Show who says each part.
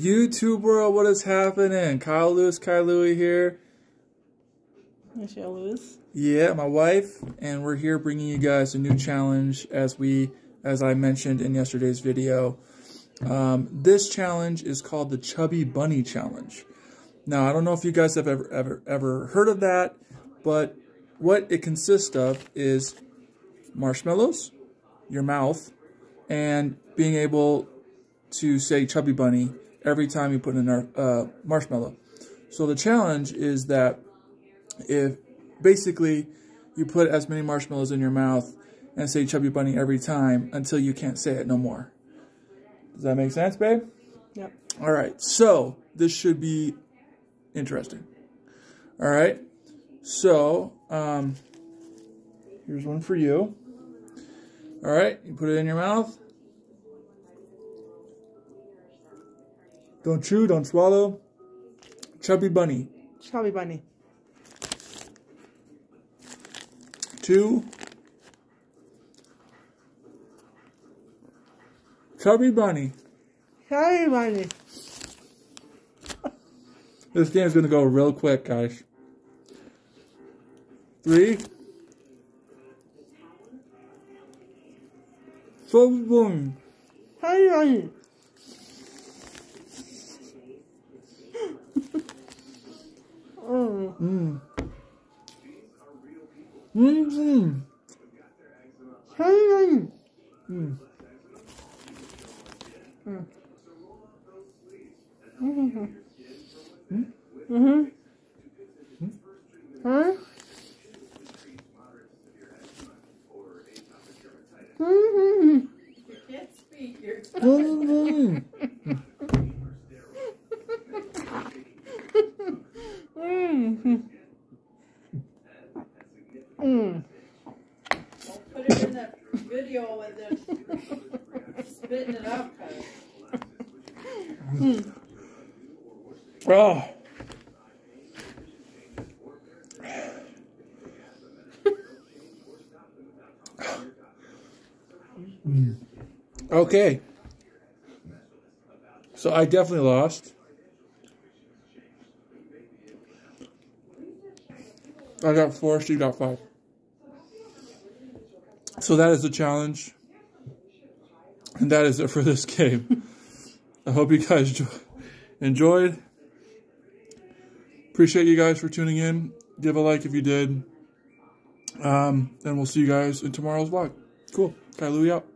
Speaker 1: YouTube world, what is happening? Kyle Lewis, Kyle Louie here.
Speaker 2: Michelle Lewis.
Speaker 1: Yeah, my wife, and we're here bringing you guys a new challenge as we, as I mentioned in yesterday's video. Um, this challenge is called the Chubby Bunny Challenge. Now, I don't know if you guys have ever, ever, ever heard of that, but what it consists of is marshmallows, your mouth, and being able to say Chubby Bunny every time you put in a uh, marshmallow. So the challenge is that if basically you put as many marshmallows in your mouth and say Chubby Bunny every time until you can't say it no more. Does that make sense, babe?
Speaker 2: Yep.
Speaker 1: All right. So this should be interesting. All right. So um, here's one for you. All right. You put it in your mouth. Don't chew, don't swallow. Chubby bunny.
Speaker 2: Chubby Bunny.
Speaker 1: Two. Chubby bunny.
Speaker 2: Chubby Bunny.
Speaker 1: This game's gonna go real quick, guys. Three. Chubby bunny.
Speaker 2: Chubby Bunny. Mm.
Speaker 1: Mmm. Mmm.
Speaker 2: Chubby Bunny.
Speaker 1: Mmm.
Speaker 2: Mm. Mm-hmm. Mm-hmm. Huh? Mm-hmm.
Speaker 3: can't speak. You're
Speaker 2: Mm-hmm. Mm.
Speaker 3: Put it in that video with it spitting it out. Cause
Speaker 1: Oh. Mm. Okay. So I definitely lost. I got four, she got five. So that is the challenge. And that is it for this game. I hope you guys enjoyed. Appreciate you guys for tuning in. Give a like if you did. Um, and we'll see you guys in tomorrow's vlog. Cool. Kai Louie out.